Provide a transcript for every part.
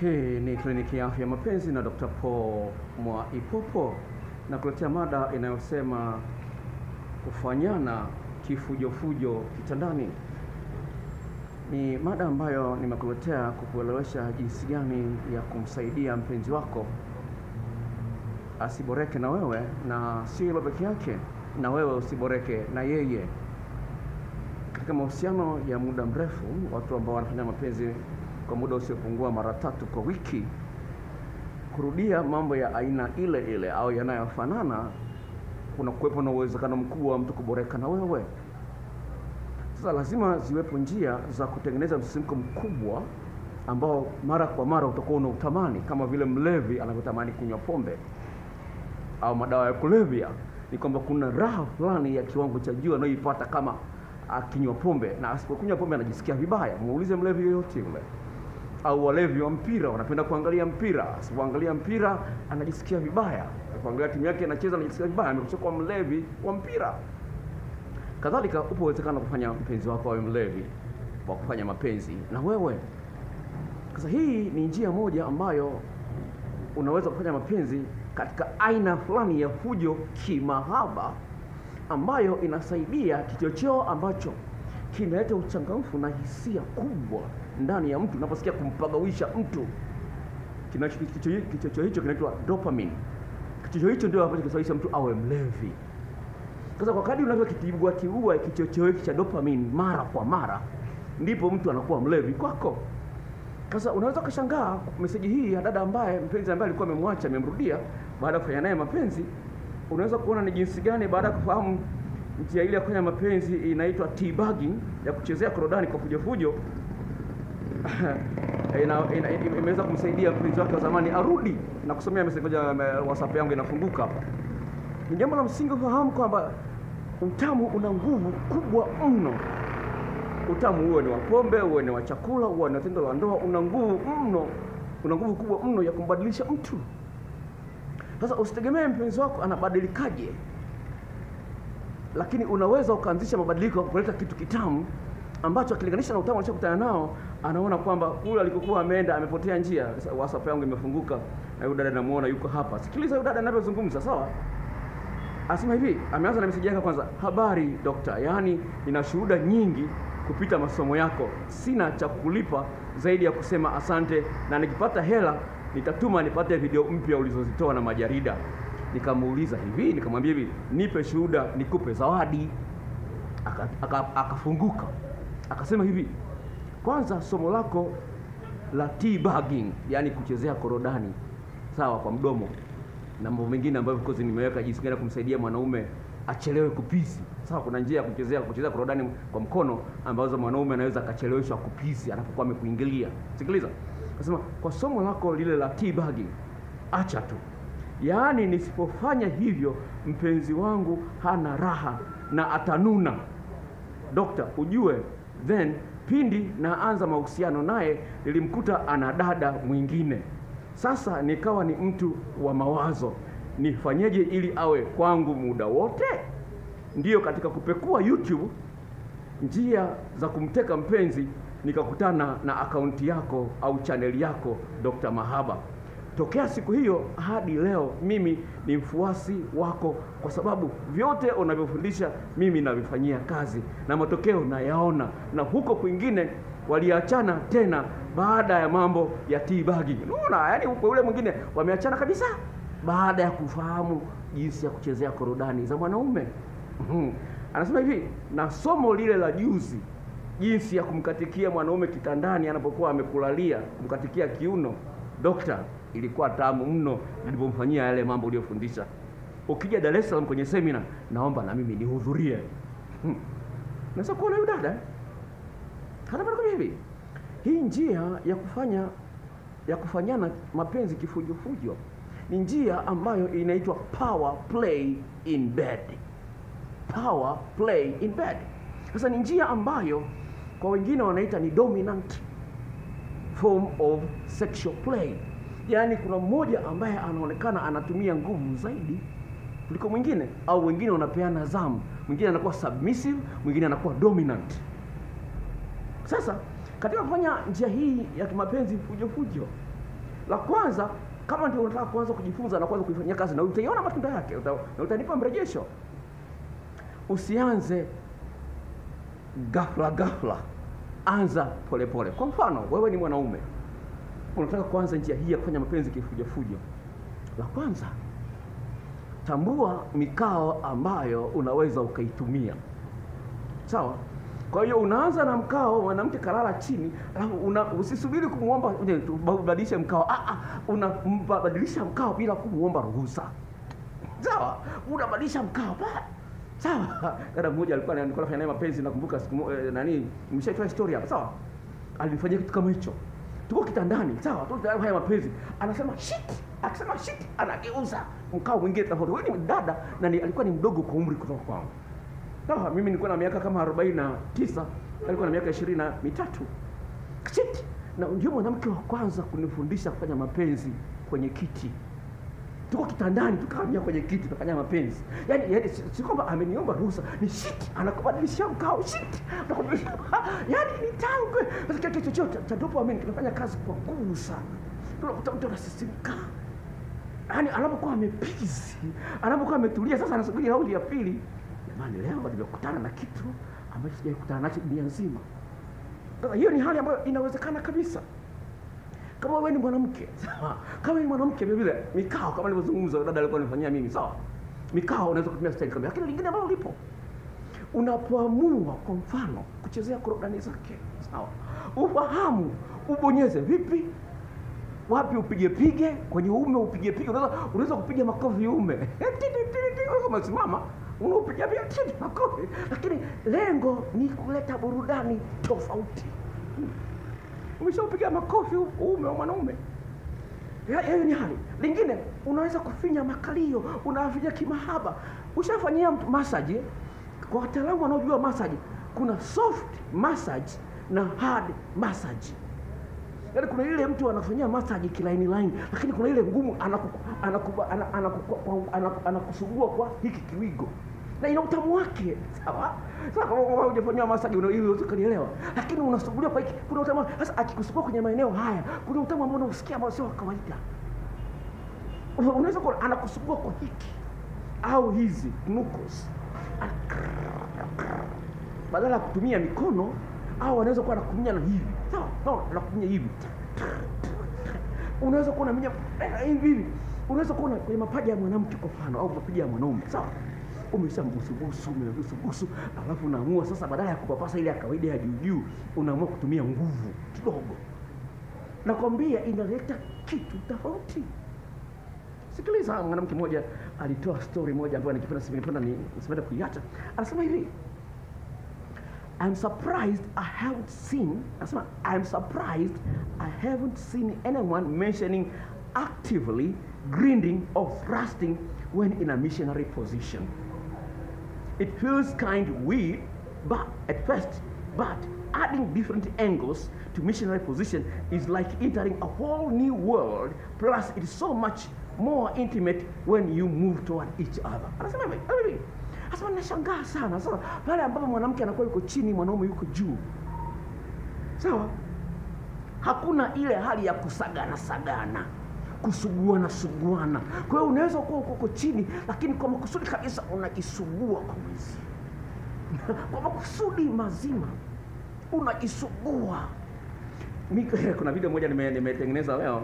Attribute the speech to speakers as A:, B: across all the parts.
A: Hii ni kliniki ya afya mapenzi na Dr. Paul Mwaipopo na kuletea mada inayosema kufanyana kifujofujo kitandani. Ni mada ambayo nimekuletea kukuelewesha jinsi gani ya kumsaidia mpenzi wako asiboreke na wewe, na si hilo peke yake, na wewe usiboreke na yeye. Katika mahusiano ya muda mrefu, watu ambao wanafanya mapenzi kwa muda usiopungua mara tatu kwa wiki, kurudia mambo ya aina ile ile au yanayofanana, kuna kuwepo na uwezekano mkubwa wa mtu kuboreka na wewe. Sasa lazima ziwepo njia za kutengeneza msisimko mkubwa ambao mara kwa mara utakuwa unautamani, kama vile mlevi anavyotamani kunywa pombe au madawa ya kulevya. Ni kwamba kuna raha fulani ya kiwango cha juu anayoipata kama akinywa pombe, na asipokunywa pombe anajisikia vibaya. Muulize mlevi yoyote yule au walevi wa mpira wanapenda kuangalia mpira. Asipoangalia mpira anajisikia vibaya, kuangalia timu yake inacheza anajisikia vibaya, amekuwa kuwa mlevi wa mpira. Kadhalika, upo uwezekano kufanya mpenzi wako awe mlevi wa kufanya mapenzi na wewe. Sasa hii ni njia moja ambayo unaweza kufanya mapenzi katika aina fulani ya fujo kimahaba, ambayo inasaidia kichocheo ambacho kinaleta uchangamfu na hisia kubwa ndani ya mtu. Unaposikia kumpagawisha mtu, kichocheo hicho kinaitwa dopamine. Kichocheo hicho ndio ambacho kinasababisha mtu awe mlevi. Sasa kwa kadri unavyokitibua tibua kichocheo hiki cha dopamine mara kwa mara, ndipo mtu anakuwa mlevi kwako. Sasa unaweza ukashangaa meseji hii ya dada ambaye mpenzi ambaye alikuwa amemwacha amemrudia baada ya kufanya naye mapenzi. Unaweza kuona ni jinsi gani baada ya kufahamu njia ile ya kufanya mapenzi inaitwa teabagging, ya kuchezea korodani kwa fujofujo ina, ina, imeweza kumsaidia mpenzi wake wa zamani arudi na kusomea message WhatsApp yangu inafunguka. Ni jambo la msingi ufahamu kwamba utamu una nguvu kubwa mno. Utamu huo ni wa pombe, huo ni wa chakula, huo ni tendo la ndoa, una nguvu mno, una nguvu kubwa mno ya kumbadilisha mtu. Sasa usitegemee mpenzi wako anabadilikaje, lakini unaweza ukaanzisha mabadiliko kuleta kitu kitamu ambacho akilinganisha na utamu alichokutana nao, anaona kwamba kule alikokuwa ameenda amepotea njia. WhatsApp yangu imefunguka na yule dada namuona yuko hapa. Sikiliza yule dada anavyozungumza, sawa? Anasema hivi, ameanza na meseji yake kwanza, habari dokta, yaani nina shuhuda nyingi kupita masomo yako, sina cha kulipa zaidi ya kusema asante, na nikipata hela nitatuma nipate video mpya ulizozitoa na majarida. Nikamuuliza hivi, nikamwambia hivi, nipe shuhuda nikupe zawadi. Akafunguka aka, aka akasema hivi, kwanza somo lako la teabagging, yani kuchezea korodani, sawa, kwa mdomo na mambo mengine ambayo of course nimeweka jinsi gani kumsaidia mwanaume achelewe kupisi. Sawa, kuna njia ya kuchezea kuchezea korodani kwa mkono ambazo mwanaume anaweza akacheleweshwa kupisi anapokuwa amekuingilia. Sikiliza, nasema kwa somo lako lile la teabagging, acha tu, yaani nisipofanya hivyo mpenzi wangu hana raha na atanuna. Dokta, ujue then pindi naanza mahusiano naye nilimkuta ana dada mwingine. Sasa nikawa ni mtu wa mawazo, nifanyeje ili awe kwangu muda wote? Ndiyo, katika kupekua YouTube njia za kumteka mpenzi nikakutana na akaunti yako au chaneli yako Dr. Mahaba. Tokea siku hiyo hadi leo mimi ni mfuasi wako, kwa sababu vyote unavyofundisha mimi navifanyia kazi. Na matokeo nayaona, na huko kwingine waliachana tena baada ya mambo ya tibagi. Unaona, yani huko yule mwingine wameachana kabisa. Baada ya kufahamu jinsi ya kuchezea korodani za mwanaume. Anasema hivi, na somo lile la juzi, jinsi ya kumkatikia mwanaume kitandani anapokuwa amekulalia, kumkatikia kiuno, dokta, ilikuwa tamu mno nilipomfanyia yale mambo uliyofundisha. Ukija Dar es Salaam kwenye semina, naomba na mimi nihudhurie. Hmm. Naweza kuona yule dada hata hivi hii njia ya kufanya ya kufanyana mapenzi kifujofujo ni njia ambayo inaitwa power play in bed. Power play in bed. Sasa ni njia ambayo kwa wengine wanaita ni dominant form of sexual play, yaani kuna mmoja ambaye anaonekana anatumia nguvu zaidi kuliko mwingine, au wengine wanapeana zamu, mwingine anakuwa submissive, mwingine anakuwa dominant. Sasa katika kufanya njia hii ya kimapenzi fujo fujo, La kwanza, kama ndio unataka kuanza kujifunza na kuanza kuifanyia kazi, na utaiona matunda yake, uta, na utanipa mrejesho. Usianze ghafla ghafla, anza polepole pole. Kwa mfano, wewe ni mwanaume unataka kuanza njia hii ya kufanya mapenzi kifujo fujo, la kwanza tambua mikao ambayo unaweza ukaitumia. Sawa? Kwa hiyo unaanza na mkao, mwanamke kalala chini, alafu usisubiri kumwomba ubadilishe mkao. Ah, ah, unabadilisha mkao bila kumwomba ruhusa. Sawa? Unabadilisha mkao ba sawa. Dada mmoja alikuwa anafanya naye mapenzi, nakumbuka siku eh, nani, nimeshaitoa story hapa, sawa? Alifanyia kitu kama hicho. Tuko kitandani, sawa? Tuko tayari haya mapenzi. Anasema shit, akisema shit anageuza mkao mwingine tofauti. Wewe ni dada na ni, alikuwa ni mdogo kwa umri kutoka kwangu. Sawa, mimi nilikuwa na miaka kama 49, alikuwa na miaka ishirini na mitatu. Shit. Na ndio mwanamke wa kwanza kunifundisha kufanya mapenzi kwenye kiti tuko kitandani tukaamia kwenye kiti tukafanya mapenzi. Yani, yani si, kwamba ameniomba ruhusa ni shit anakubadilishia mkao anakubadilishia yani ni tangwe. Sasa kile kitu chochote cha dopamine kinafanya kazi kwa nguvu sana. Tunakuta mtu anasisimka. Yani anapokuwa amepizi anapokuwa ametulia sasa anasubiri raundi ya pili. Jamani leo nimekutana na kitu ambacho sijawahi kukutana nacho dunia nzima. Hiyo ni hali ambayo inawezekana kabisa kama wewe ni mwanamke sawa, kama ni mwanamke vile vile, mikao kama nilivyozungumza, dada alikuwa anifanyia mimi sawa, mikao unaweza kutumia staili kama, lakini lingine ambalo lipo, unapoamua kwa mfano kuchezea korodani zake sawa, ufahamu ubonyeze vipi? Wapi upige pige? Kwenye uume upige pige, unaweza unaweza kupiga makofi uume. Umesimama unapiga pia makofi, lakini lengo ni kuleta burudani tofauti umeshaupiga makofi uume wa mwanaume. Hiyo ni hali lingine. Unaweza kufinya makalio, unafinya kimahaba. Ushafanyia mtu massage. Kwa wataalamu wanaojua massage, kuna soft massage na hard massage. Yaani kuna ile mtu anafanyia massage kilaini laini, lakini kuna ile ngumu anaku- anaku- ana- anaku- anaku- anakusugua kwa hiki kiwigo na ina utamu wake. Sawa. Sasa kama kama hujafanyia masaji una hiyo ukanielewa, lakini unasugulia kwa hiki, kuna utamu. Sasa akikusukua kwenye maeneo haya, kuna utamu ambao unausikia ambao sio kawaida. Unaweza kuona anakusugua kwa hiki au hizi knuckles, badala ya kutumia mikono, au anaweza kuwa anakumia na hivi. Sawa, sawa, anakumia hivi. Unaweza kuona minya eh, hivi, unaweza kuona kwenye mapaja ya mwanamke kwa mfano, au mapaja ya mwanaume. Sawa umeshambusubusu umebusubusu, alafu unaamua sasa, badala ya kupapasa ile ya kawaida ya juu juu, unaamua kutumia nguvu kidogo. Nakwambia inaleta kitu tofauti. Sikiliza, mwanamke mmoja alitoa story moja ambayo nikipenda sipenda ni sipenda kuiacha. Anasema hivi, I'm surprised I haven't seen, anasema I'm surprised I haven't seen anyone mentioning actively grinding or thrusting when in a missionary position. It feels kind weird, but at first, but adding different angles to missionary position is like entering a whole new world. Plus, it's so much more intimate when you move toward each other. Anasema hivi, nashangaa sana sasa pale ambapo mwanamke anakuwa yuko chini, mwanaume yuko juu, sawa? Hakuna ile hali ya kusagana sagana kusuguana suguana. Kwa hiyo unaweza kuwa uko chini, lakini kwa makusudi kabisa unajisugua kwa mwenzi, kwa makusudi mazima unajisugua. Kuna video moja nime- nimetengeneza leo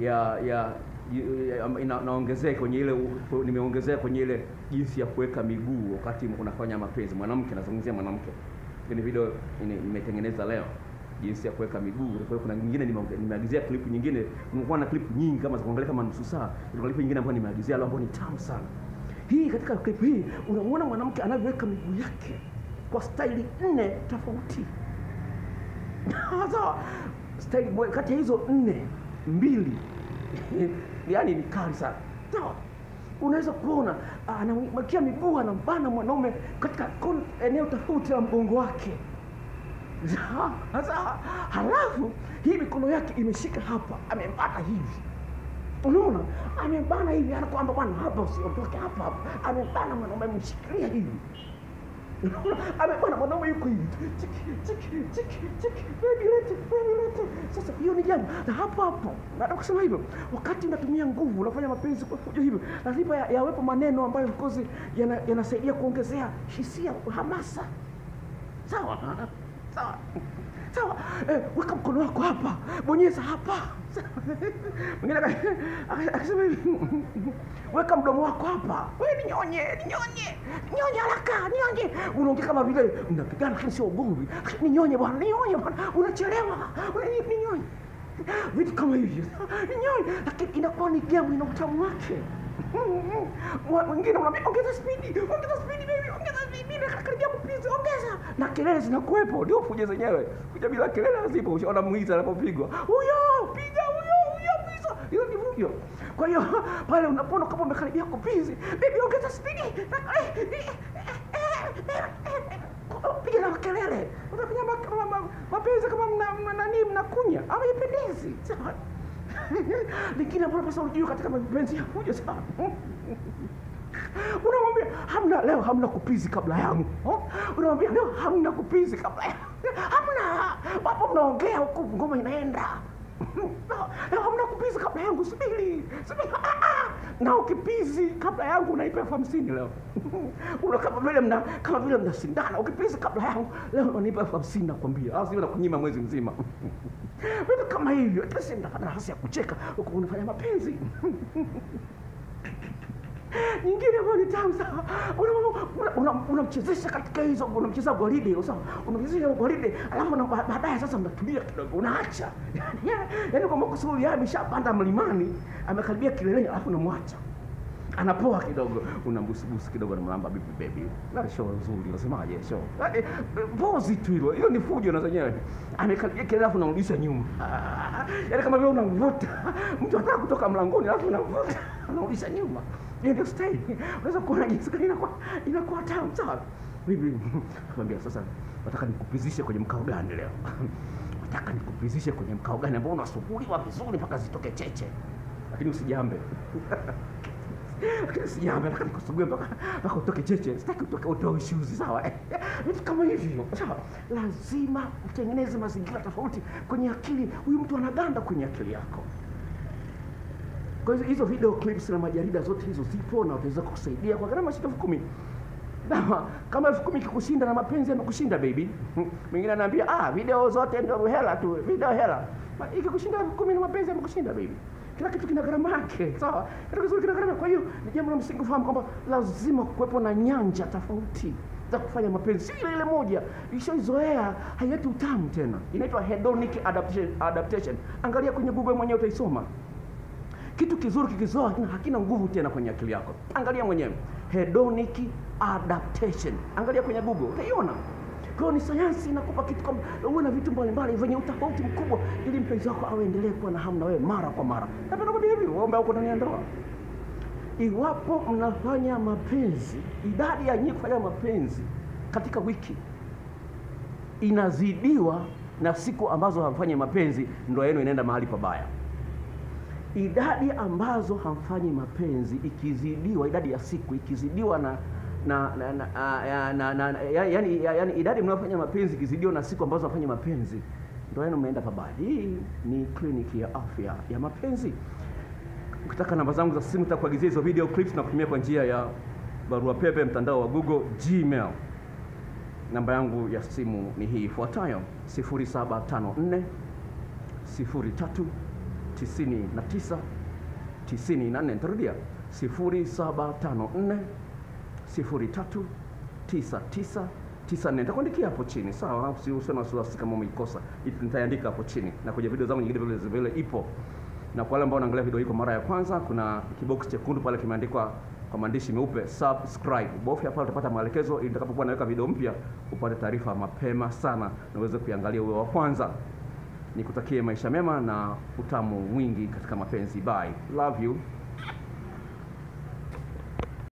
A: ya ya naongezea kwenye ile nimeongezea kwenye ile jinsi ya kuweka miguu wakati unafanya mapenzi. Mwanamke, nazungumzia mwanamke. Ni video nimetengeneza leo jinsi ya kuweka miguu. Kwa hiyo kuna nyingine nimeagizia clip nyingine, nimekuwa na clip nyingi kama za kuangalia kama nusu saa. Kuna clip nyingine ambayo nimeagizia leo ambayo ni tamu sana. Hii katika clip hii unamwona mwanamke anavyoweka miguu yake kwa staili nne tofauti. Sawa, staili moja kati ya hizo nne, mbili yani ni kali sana. Sawa, unaweza kuona anamwakia miguu, anambana mwanaume katika eneo tofauti la mgongo wake. Halafu hii mikono yake imeshika hapa, amembana hivi. Unaona, amebana hivi, ana kwamba bwana, hapa usiondoke hapa hapa, amebana mwanaume, amemshikilia hivi. Amebana mwanaume yuko hivi. Sasa hiyo ni jambo. Na hapo hapo nataka kusema hivyo wakati unatumia nguvu unafanya mapenzi kwa fujo hivyo lazima ya- yawepo maneno ambayo of course yana- yanasaidia kuongezea hisia hamasa. Sawa sawa. Sawa. Eh, weka mkono wako hapa. Bonyeza hapa. Mwingine aka- aka- akasema hivi. Weka mdomo wako hapa. We ninyonye ninyonye. Ninyonye haraka ninyonye. Unaongea kama vile mnapigana lakini sio ugomvi. Ninyonye bwana ninyonye bwana. Unachelewa. Una- ni- ninyonye. Vitu kama hivyo. Ninyonye. Lakini inakuwa ni gemu ina utamu wake. Mwingine unaambia ongeza spidi ongeza spidi baby karibia kupiza ongeza. Na kelele zinakuwepo ndio fuje zenyewe. Kuja bila kelele hazipo ushaona mwiza anapopigwa. Huyo piga huyo huyo pisa, hiyo ni fujo kwa hiyo pale unapona kama umekaribia kupizi bibi, ongeza spidi. Piga na kelele. Unafanya ma- ma- ma- mapenzi kama mna- nani mnakunya. Ama ipendezi lingine ambalo pasa ujue katika mapenzi ya fujo sana unamwambia hamna leo hamna kupizi kabla yangu. Huh? unamwambia leo hamna kupizi kabla yangu. Hamna. Wapo mnaongea huku ngoma inaenda. Leo hamna kupizi kabla yangu subiri subiri. Ah, ah. na ukipizi kabla yangu unaipa elfu hamsini leo. Una kama vile mna kama vile mnashindana ukipizi kabla yangu leo unanipa elfu hamsini nakwambia. Au sivyo nakunyima mwezi mzima. Vitu kama hivyo napata nafasi ya kucheka unafanya mapenzi nyingine ambayo ni tamu sana, unamchezesha una, una, unamchezesha katika hizo unamcheza gwaride unamchezesha gwaride alafu baadaye sasa mnatulia kidogo unaacha. Yaani kwamba sababu yeye ameshapanda mlimani amekaribia kileleni alafu unamwacha. Anapoa kidogo unambusubusu kidogo namlamba bibi baby. Na show nzuri unasemaje show? Eh, pozi tu hilo. Hiyo ni fujo na zenyewe. Amekaribia kilele alafu unamrudisha nyuma. Yaani kama vile unamvuta. Mtu anataka kutoka mlangoni alafu unamvuta. Unamrudisha nyuma ndio style unaweza kuona jinsi gani inakuwa inakuwa tamu sawa? Mimi nakwambia sasa nataka nikupizishe kwenye mkao gani leo? Nataka nikupizishe kwenye mkao gani? Ambao unasuguliwa vizuri mpaka zitoke cheche? Lakini usijambe. Lakini sijambe nataka nikusugue mpaka mpaka utoke cheche. Sitaki utoke utoe shoes, sawa? Vitu kama hivyo sawa? Lazima utengeneze mazingira tofauti kwenye akili. Huyu mtu anaganda kwenye akili yako kwa hizo hizo video clips na majarida zote hizo zipo na utaweza kukusaidia kwa gharama shilingi elfu kumi kama elfu kumi kikushinda na mapenzi yamekushinda baby. Mwingine anaambia ah, video zote ndio hela tu, video hela. Ikikushinda elfu kumi na mapenzi yamekushinda baby. Kila kitu kina gharama yake, sawa? Kila kitu kina gharama. Kwa hiyo ni jambo la msingi kufahamu kwamba lazima kuwepo na nyanja tofauti za kufanya mapenzi, si ile ile moja. Ishaizoea haileti utamu tena. Inaitwa hedonic adaptation, adaptation. Angalia kwenye Google mwenyewe utaisoma kitu kizuri kikizoa hakina, nguvu tena kwenye akili yako. Angalia mwenyewe. Hedonic adaptation. Angalia kwenye google. Utaiona. Kwa hiyo ni sayansi inakupa kitu kama uwe na vitu mbalimbali vyenye utofauti mkubwa ili mpenzi wako aendelee kuwa na hamu na wewe mara kwa mara. Napenda kwambia hivi ambaye uko ndani ya ndoa iwapo mnafanya mapenzi idadi ya nyinyi kufanya mapenzi katika wiki inazidiwa na siku ambazo hamfanyi mapenzi ndoa yenu inaenda mahali pabaya idadi ambazo hamfanyi mapenzi ikizidiwa idadi ya siku ikizidiwa na na na, na, na, na, na, na, yani, yani idadi mnayofanya mapenzi ikizidiwa na siku ambazo hamfanyi mapenzi ndio yenu mmeenda pabaya. Hii ni kliniki ya afya ya mapenzi. Ukitaka namba zangu za simu nitakuagizia hizo video clips na kutumia kwa njia ya barua pepe, mtandao wa Google, Gmail. Namba yangu ya simu ni hii ifuatayo: 0754 03 99 94. Nitarudia 0754 03 99 94. Nitakuandikia hapo chini, sawa? Usiwe na wasiwasi kama umeikosa, nitaandika hapo chini, na kwenye video zangu nyingine vile vile ipo. Na kwa wale ambao wanaangalia video hii kwa mara ya kwanza, kuna kibox chekundu pale kimeandikwa kwa maandishi meupe subscribe. Bofya pale utapata maelekezo ili nitakapokuwa naweka video mpya upate taarifa mapema sana na uweze kuiangalia uwe wa kwanza. Nikutakie maisha mema na utamu mwingi katika mapenzi. Bye. Love you.